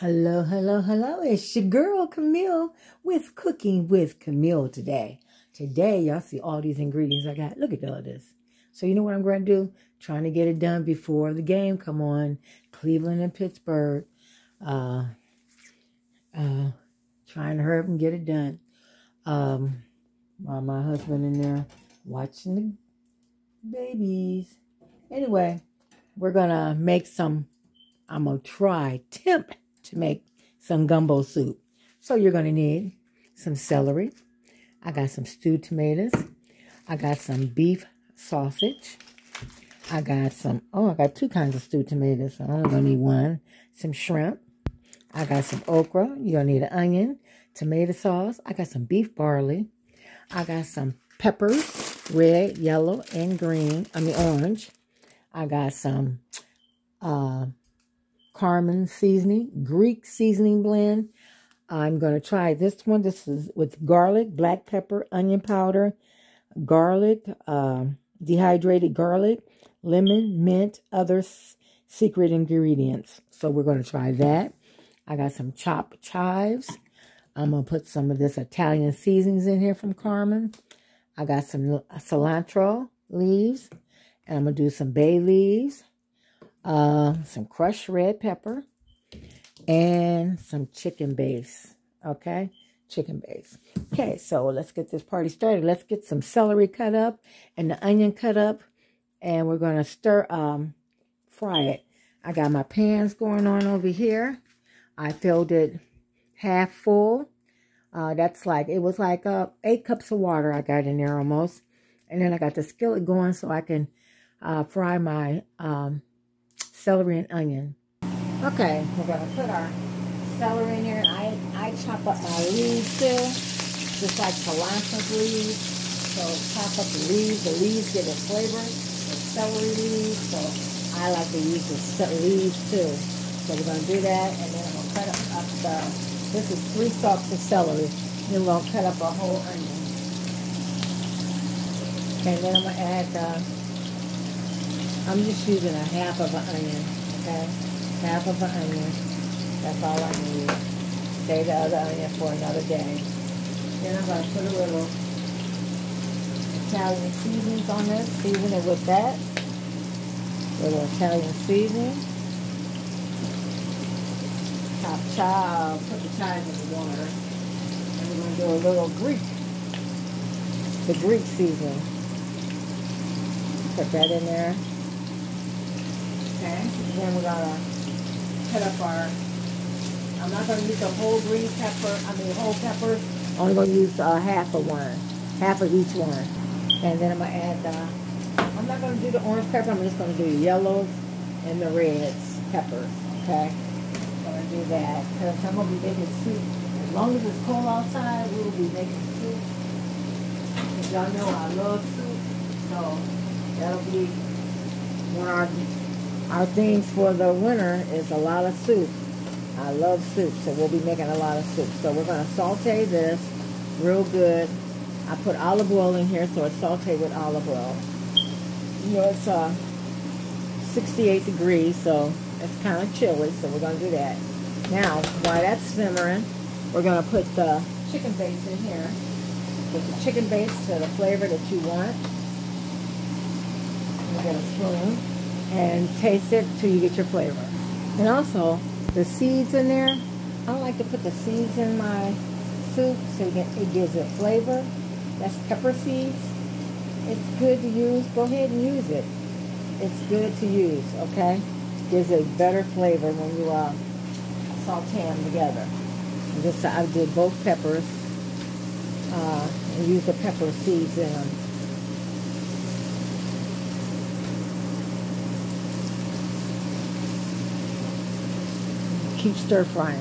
Hello, hello, hello. It's your girl Camille with Cooking with Camille today. Today, y'all see all these ingredients I got. Look at all this. So you know what I'm going to do? Trying to get it done before the game come on. Cleveland and Pittsburgh. Uh, uh, trying to hurry up and get it done. Um, while my husband in there watching the babies. Anyway, we're going to make some, I'm going to try, tempt to make some gumbo soup. So you're going to need some celery. I got some stewed tomatoes. I got some beef sausage. I got some, oh, I got two kinds of stewed tomatoes. So I'm only going to need one. Some shrimp. I got some okra. You're going to need an onion, tomato sauce. I got some beef barley. I got some peppers, red, yellow, and green. I mean, orange. I got some uh, Carmen seasoning, Greek seasoning blend. I'm going to try this one. This is with garlic, black pepper, onion powder, garlic, uh, dehydrated garlic, lemon, mint, other secret ingredients. So we're going to try that. I got some chopped chives. I'm going to put some of this Italian seasonings in here from Carmen. I got some cilantro leaves. And I'm going to do some bay leaves uh, some crushed red pepper, and some chicken base. Okay, chicken base. Okay, so let's get this party started. Let's get some celery cut up and the onion cut up, and we're going to stir, um, fry it. I got my pans going on over here. I filled it half full. Uh, that's like, it was like uh, eight cups of water I got in there almost. And then I got the skillet going so I can uh, fry my um, celery and onion. Okay, we're going to put our celery in here. I, I chop up my leaves too, just like cilantro leaves. So chop up the leaves. The leaves get a flavor. The celery leaves. So I like to use the leaves too. So we're going to do that. And then I'm to cut up, the, this is three stalks of celery. Then to cut up a whole onion. And then I'm going to add uh, I'm just using a half of an onion, okay? Half of an onion. That's all I need. Save the other onion for another day. Then I'm going to put a little Italian seasonings on this. Season it with that. A little Italian seasoning. Chop, chop. Put the chives in the water. And we're going to do a little Greek. The Greek seasoning. Put that in there. Okay, then we're gonna cut up our, I'm not gonna use the whole green pepper, I mean whole pepper. I'm only gonna use uh, half of one, half of each one. And then I'm gonna add the, I'm not gonna do the orange pepper, I'm just gonna do the yellows and the reds peppers, okay? I'm gonna do that, because I'm gonna be making soup. As long as it's cold outside, we'll be making soup. Y'all know I love soup, so that'll be of our our things for the winter is a lot of soup. I love soup, so we'll be making a lot of soup. So we're going to saute this real good. I put olive oil in here, so it's sauteed with olive oil. You know, it's uh, 68 degrees, so it's kind of chilly, so we're going to do that. Now, while that's simmering, we're going to put the chicken base in here. Put the chicken base to the flavor that you want. we get a spoon and taste it till you get your flavor. And also, the seeds in there, I like to put the seeds in my soup so it gives it flavor. That's pepper seeds. It's good to use. Go ahead and use it. It's good to use, okay? Gives it better flavor when you uh, saute them together. Just I did both peppers uh, and use the pepper seeds in them. Keep stir frying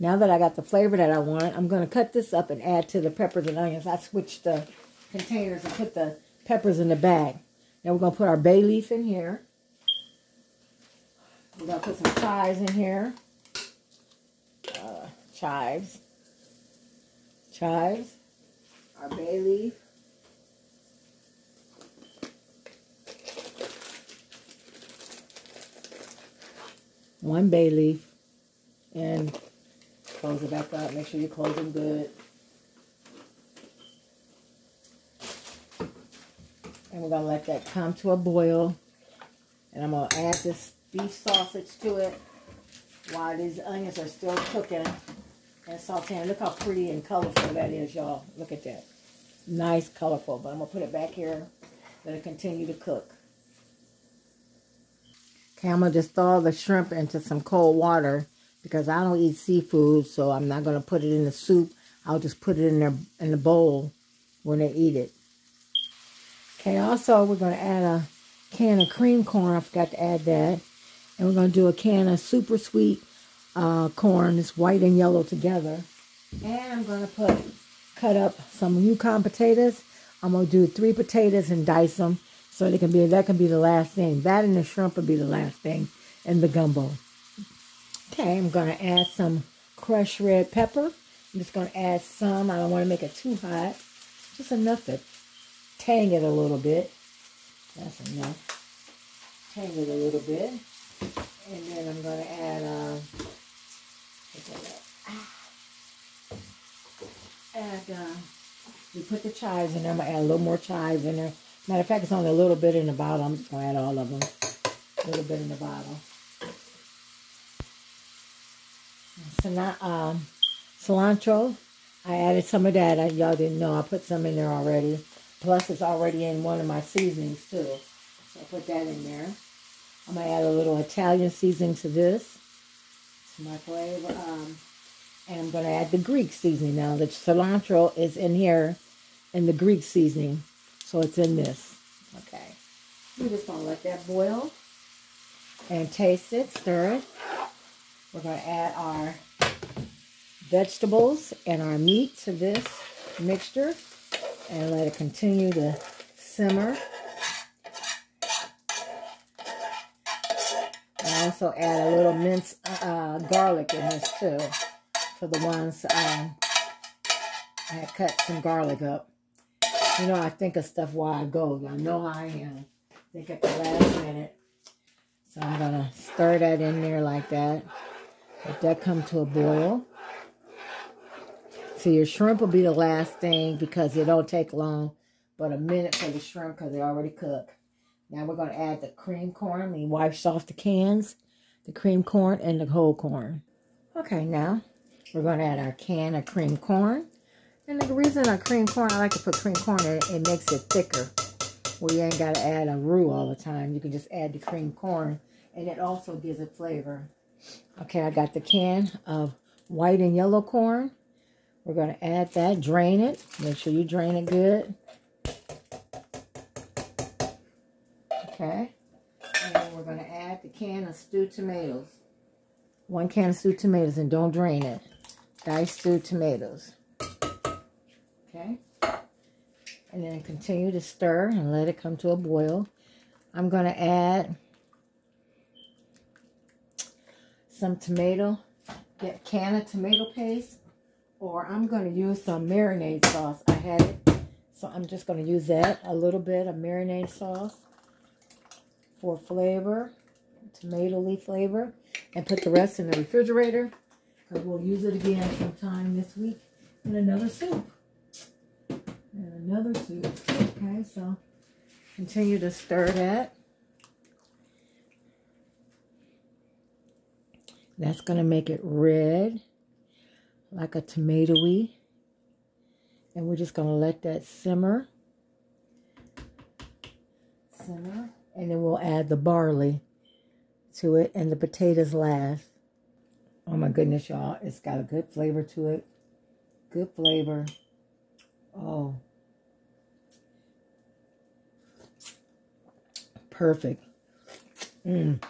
Now that I got the flavor that I want, I'm going to cut this up and add to the peppers and onions. I switched the containers and put the peppers in the bag. Now we're going to put our bay leaf in here. We're going to put some chives in here. Uh, chives. Chives. Our bay leaf. One bay leaf, And close it back up. Make sure you close them good. And we're going to let that come to a boil. And I'm going to add this beef sausage to it while these onions are still cooking and sauteing. Look how pretty and colorful that is, y'all. Look at that. Nice, colorful. But I'm going to put it back here. Let it continue to cook. Okay, I'm going to just thaw the shrimp into some cold water because I don't eat seafood, so I'm not going to put it in the soup. I'll just put it in the, in the bowl when they eat it. Okay, also we're going to add a can of cream corn. I forgot to add that. And we're going to do a can of super sweet uh, corn. It's white and yellow together. And I'm going to put, cut up some Yukon potatoes. I'm going to do three potatoes and dice them. So they can be, that can be the last thing. That and the shrimp would be the last thing in the gumbo. Okay, I'm going to add some crushed red pepper. I'm just going to add some. I don't want to make it too hot. Just enough to tang it a little bit. That's enough. Tang it a little bit. And then I'm going to add, uh, add, uh, we put the chives in there. I'm going to add a little more chives in there. Matter of fact, it's only a little bit in the bottom. I'm just going to add all of them. A little bit in the bottom. So now, um, cilantro. I added some of that. Y'all didn't know. I put some in there already. Plus, it's already in one of my seasonings, too. So I put that in there. I'm going to add a little Italian seasoning to this. It's my flavor. Um, and I'm going to add the Greek seasoning now. The cilantro is in here in the Greek seasoning. So it's in this. Okay. We're just going to let that boil and taste it, stir it. We're going to add our vegetables and our meat to this mixture and let it continue to simmer. I also add a little minced uh, garlic in this too for the ones um, I cut some garlic up. You know, I think of stuff while I go. I know how I am. Think at the last minute. So I'm going to stir that in there like that. Let that come to a boil. So your shrimp will be the last thing because it don't take long, but a minute for the shrimp because they already cook. Now we're going to add the cream corn. We wipes off the cans, the cream corn, and the whole corn. Okay, now we're going to add our can of cream corn. And the reason I cream corn, I like to put cream corn in it, it makes it thicker. Well, you ain't got to add a roux all the time. You can just add the cream corn, and it also gives it flavor. Okay, I got the can of white and yellow corn. We're going to add that, drain it. Make sure you drain it good. Okay. And we're going to add the can of stewed tomatoes. One can of stewed tomatoes and don't drain it. Diced stewed tomatoes. Okay. And then continue to stir and let it come to a boil. I'm going to add some tomato, get can of tomato paste, or I'm going to use some marinade sauce. I had it, so I'm just going to use that, a little bit of marinade sauce for flavor, tomato leaf flavor, and put the rest in the refrigerator, we'll use it again sometime this week in another soup. Another soup. Okay, so continue to stir that. That's going to make it red, like a tomatoey. And we're just going to let that simmer. Simmer. And then we'll add the barley to it and the potatoes last. Oh my goodness, y'all. It's got a good flavor to it. Good flavor. Oh. Perfect. Mmm.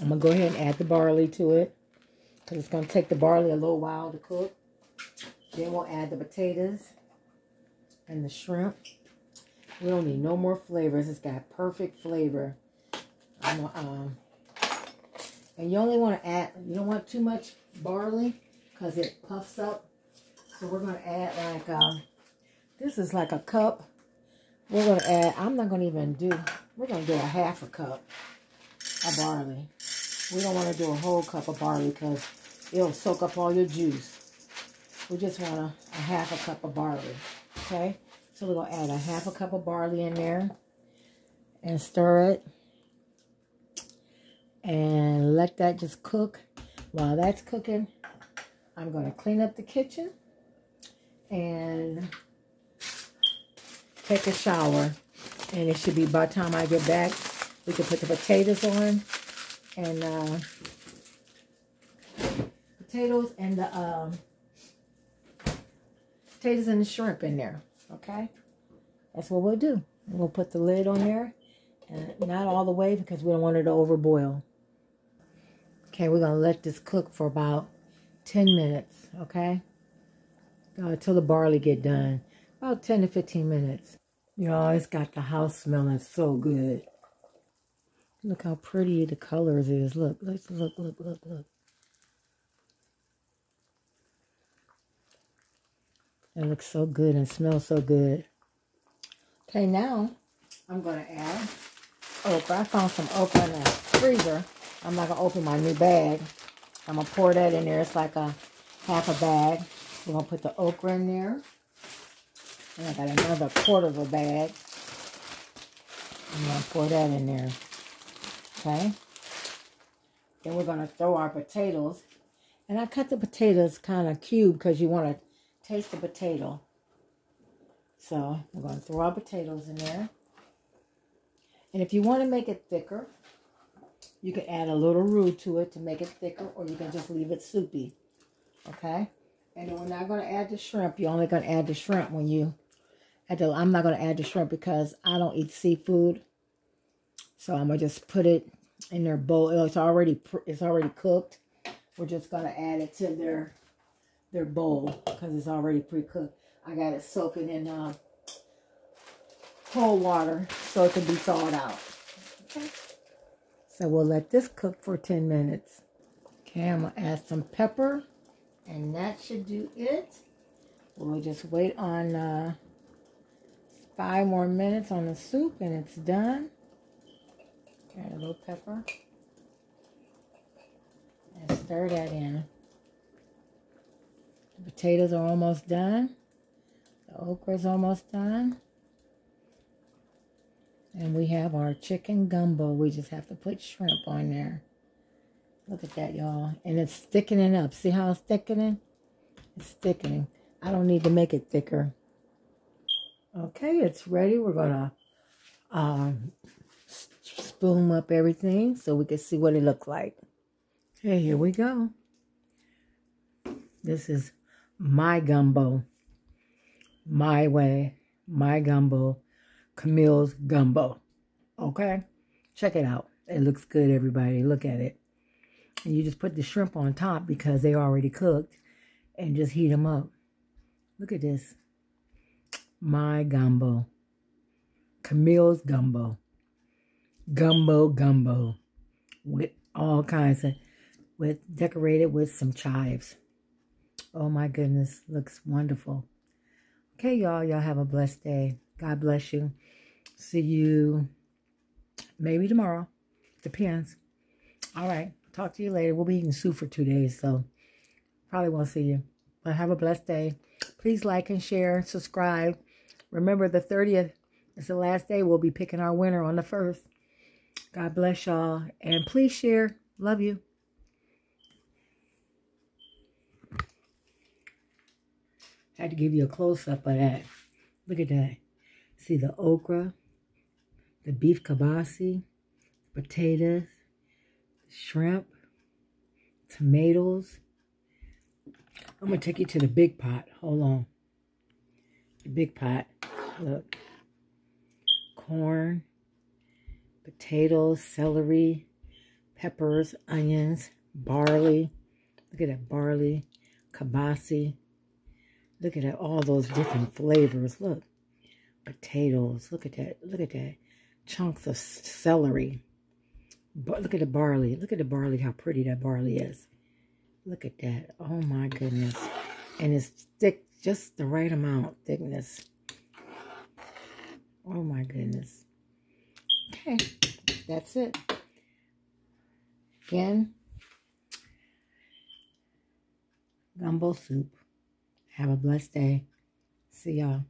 I'm going to go ahead and add the barley to it. Because it's going to take the barley a little while to cook. Then we'll add the potatoes and the shrimp. We don't need no more flavors. It's got perfect flavor. I'm, um, and you only want to add, you don't want too much barley because it puffs up. So we're going to add like, um, this is like a cup. We're going to add, I'm not going to even do, we're going to do a half a cup of barley. We don't want to do a whole cup of barley because it'll soak up all your juice. We just want a, a half a cup of barley. Okay? So we're going to add a half a cup of barley in there and stir it. And let that just cook. While that's cooking, I'm going to clean up the kitchen and take a shower. And it should be by the time I get back, we can put the potatoes on and uh, potatoes and the um, potatoes and the shrimp in there. Okay, that's what we'll do. we'll put the lid on there, and not all the way because we don't want it to overboil. Okay, we're gonna let this cook for about 10 minutes. Okay, uh, until the barley get done. About 10 to 15 minutes. Y'all, it's got the house smelling so good. Look how pretty the colors is. Look, let's look, look, look, look. It looks so good and smells so good. Okay, now I'm going to add okra. I found some okra in the freezer. I'm not going to open my new bag. I'm going to pour that in there. It's like a half a bag. We're going to put the okra in there. And I got another quarter of a bag. I'm going to pour that in there. Okay. Then we're going to throw our potatoes. And I cut the potatoes kind of cube because you want to taste the potato. So we're going to throw our potatoes in there. And if you want to make it thicker, you can add a little roux to it to make it thicker, or you can just leave it soupy. Okay? And then we're not going to add the shrimp. You're only going to add the shrimp when you add the, I'm not going to add the shrimp because I don't eat seafood. So I'm going to just put it in their bowl. It's already it's already cooked. We're just going to add it to their their bowl because it's already pre-cooked. I got it soaking in uh, cold water so it can be thawed out. Okay. So we'll let this cook for 10 minutes. Okay, I'm going to add some pepper. And that should do it. We'll just wait on uh, five more minutes on the soup and it's done. Add a little pepper. And stir that in. The potatoes are almost done. The okra is almost done. And we have our chicken gumbo. We just have to put shrimp on there. Look at that, y'all. And it's thickening up. See how it's thickening? It's thickening. I don't need to make it thicker. Okay, it's ready. We're going to um, spoon up everything so we can see what it looks like. Okay, here we go. This is my gumbo. My way. My gumbo. Camille's gumbo. Okay? Check it out. It looks good, everybody. Look at it. And you just put the shrimp on top because they already cooked and just heat them up. Look at this. My gumbo. Camille's gumbo gumbo gumbo with all kinds of, with decorated with some chives. Oh my goodness, looks wonderful. Okay, y'all, y'all have a blessed day. God bless you. See you maybe tomorrow. Depends. All right, talk to you later. We'll be eating soup for two days, so probably won't see you. But have a blessed day. Please like and share, subscribe. Remember, the 30th is the last day. We'll be picking our winner on the 1st. God bless y'all. And please share. Love you. I had to give you a close-up of that. Look at that. See the okra, the beef kabasi, potatoes, shrimp, tomatoes. I'm going to take you to the big pot. Hold on. Big pot. Look. Corn, potatoes, celery, peppers, onions, barley. Look at that barley, kabasi. Look at that, all those different flavors. Look, potatoes. Look at that. Look at that. Chunks of celery. But look at the barley. Look at the barley, how pretty that barley is. Look at that. Oh my goodness. And it's thick, just the right amount thickness. Oh my goodness. Okay, that's it. Again, gumbo soup. Have a blessed day. See y'all.